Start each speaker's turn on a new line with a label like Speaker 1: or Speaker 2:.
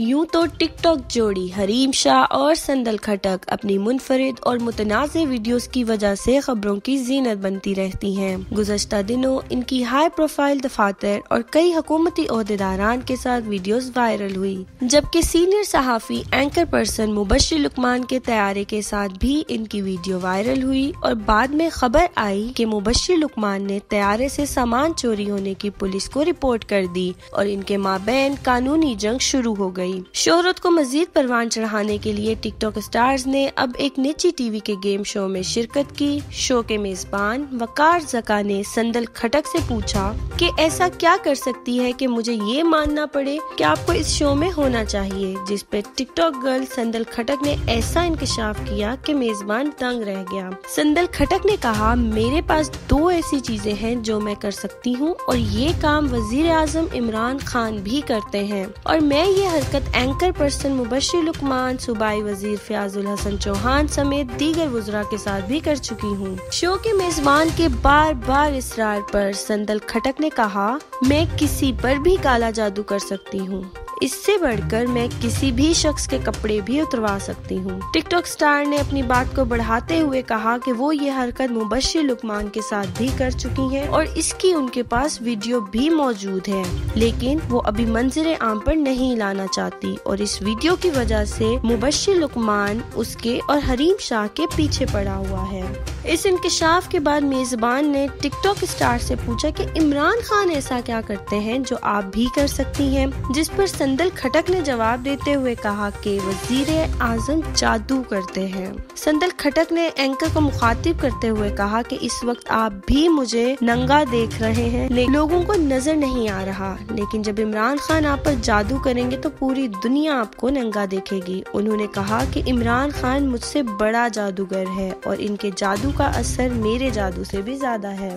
Speaker 1: यूँ तो टिकटॉक जोड़ी हरीम शाह और संदल खटक अपनी मुनफरद और मुतनाज़ वीडियोस की वजह से खबरों की जीनत बनती रहती हैं। गुजशत दिनों इनकी हाई प्रोफ़ाइल दफातर और कई हकूमती अहदेदारान के साथ वीडियोस वायरल हुई, जबकि सीनियर सहाफ़ी एंकर पर्सन मुबशर लुकमान के तैयारे के साथ भी इनकी वीडियो वायरल हुई और बाद में खबर आई की मुबशर लुकमान ने तैयारे ऐसी सामान चोरी होने की पुलिस को रिपोर्ट कर दी और इनके माबेन कानूनी जंग शुरू हो गई गई। शोहरत को मजीद परवान चढ़ाने के लिए टिकटॉक स्टार्स ने अब एक निजी टीवी के गेम शो में शिरकत की। शो के मेजबान वकार जका ने संदल खटक से पूछा कि ऐसा क्या कर सकती है कि मुझे ये मानना पड़े कि आपको इस शो में होना चाहिए? जिस पे टिकटॉक गर्ल संदल खटक ने ऐसा इंकशाफ किया कि मेजबान तंग रह गया। संदल खटक ने कहा, मेरे पास दो ऐसी चीज़ें हैं जो मैं कर सकती हूँ और ये काम वज़ीर आज़म इमरान खान भी करते हैं और मैं ये हरकत शिरकत एंकर पर्सन मुबशर लुकमान, सूबाई वज़ीर फयाजुल हसन चौहान समेत दीगर वजरा के साथ भी कर चुकी हूँ। शो के मेजबान के बार बार इसरार पर संदल खटक ने कहा, मैं किसी पर भी काला जादू कर सकती हूँ। इससे बढ़कर मैं किसी भी शख्स के कपड़े भी उतरवा सकती हूँ। टिकटॉक स्टार ने अपनी बात को बढ़ाते हुए कहा कि वो ये हरकत मुबशर लुकमान के साथ भी कर चुकी हैं और इसकी उनके पास वीडियो भी मौजूद है। लेकिन वो अभी मंजर आम पर नहीं लाना चाहती और इस वीडियो की वजह से मुबशर लुकमान, उसके और हरीम शाह के पीछे पड़ा हुआ है। इस इंकशाफ के बाद मेजबान ने टिकटॉक स्टार से पूछा कि इमरान खान ऐसा क्या करते हैं जो आप भी कर सकती हैं, जिस पर संदल खटक ने जवाब देते हुए कहा कि वज़ीर आज़म जादू करते हैं। संदल खटक ने एंकर को मुखातिब करते हुए कहा कि इस वक्त आप भी मुझे नंगा देख रहे हैं। लोगों को नज़र नहीं आ रहा, लेकिन जब इमरान खान आप पर जादू करेंगे तो पूरी दुनिया आपको नंगा देखेगी। उन्होंने कहा कि इमरान खान मुझसे बड़ा जादूगर है और इनके जादू का असर मेरे जादू से भी ज़्यादा है।